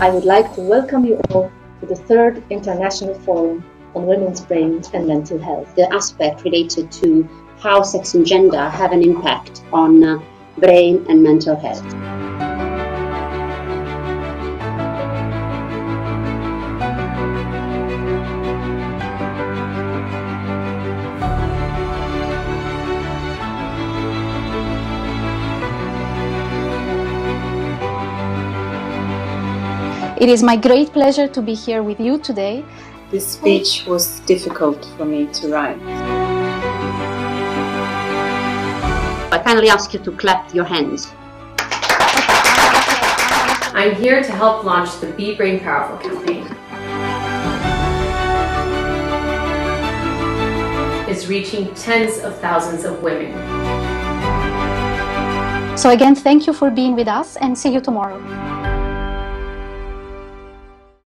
I would like to welcome you all to the third International Forum on Women's Brains and Mental Health. The aspect related to how sex and gender have an impact on uh, brain and mental health. It is my great pleasure to be here with you today. This speech was difficult for me to write. I kindly ask you to clap your hands. I'm here to help launch the Be Brain Powerful campaign. It's reaching tens of thousands of women. So again, thank you for being with us and see you tomorrow.